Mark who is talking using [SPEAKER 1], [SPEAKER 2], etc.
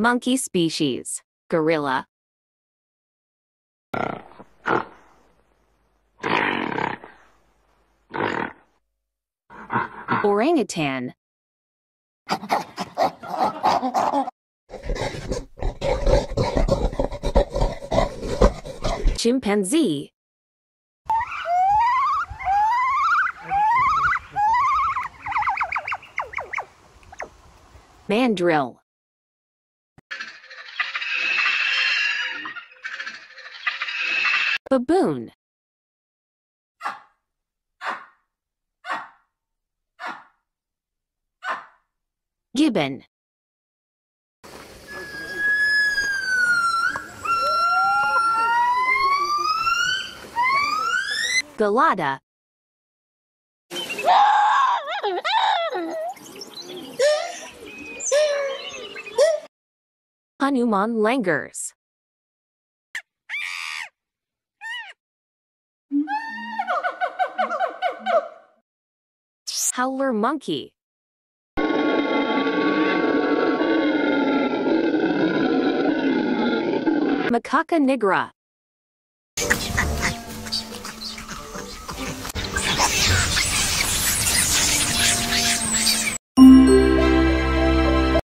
[SPEAKER 1] Monkey species. Gorilla. Orangutan. Chimpanzee. Mandrill. Baboon. Gibbon. Galata. Hanuman langurs. Howler monkey. Macaca nigra.